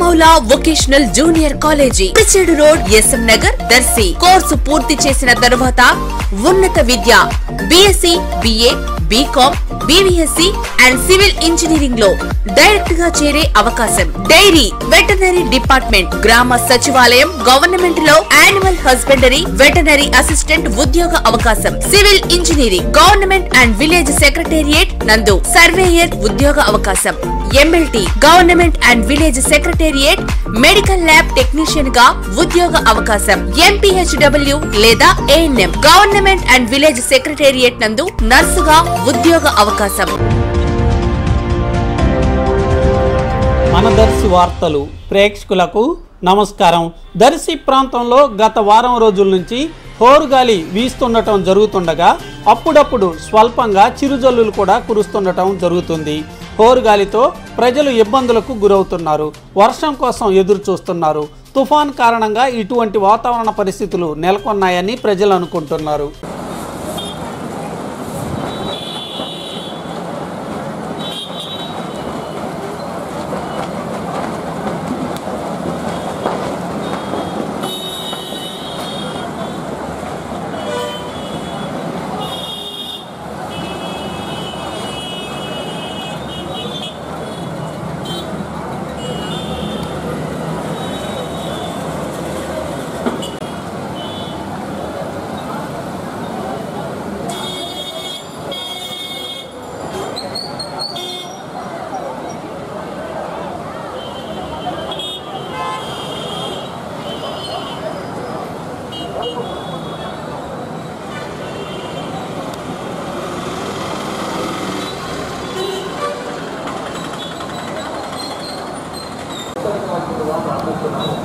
Moula vocational junior college Pitchedu road SM Nagar Darsi. Course పూర్తి చేసిన తరువాత ఉన్నత విద్య BSc BA BCom BVSc and civil ఇంజనీరింగ్లో డైరెక్ట్గా చేరే అవకాశం. డైరీ వెటనరీ డిపార్ట్మెంట్ గ్రామ సచివాలయం గవర్నమెంట్లో యానిమల్ హస్బెండరీ వెటనరీ అసిస్టెంట్ ఉద్యోగ అవకాశం. Civil engineering government and village secretariat నందు సర్వేయర్ ఉద్యోగ అవకాశం. MLT government and village secretariat medical lab టెక్నీషియన్గా ఉద్యోగ అవకాశం. ఎంపీహెచ్డబ్ల్యూ లేదా ANM government and village secretariat నందు నర్సుగా ఉద్యోగ అవకాశం అవకాశం. మన దర్శి వార్తలు ప్రేక్షకులకు నమస్కారం. దర్శి ప్రాంతంలో గత వారం రోజుల నుంచి హోరుగాలి వీస్తుండటం జరుగుతుండగా అప్పుడప్పుడు స్వల్పంగా చిరుజల్లులు కూడా కురుస్తుండటం జరుగుతుంది. హోరుగాలితో ప్రజలు ఇబ్బందులకు గురవుతున్నారు. వర్షం కోసం ఎదురు చూస్తున్నారు తుఫాన్ కారణంగా ఇటువంటి వాతావరణ పరిస్థితులు నెలకొన్నాయని ప్రజలు అనుకుంటున్నారు. lá para a boca na mão.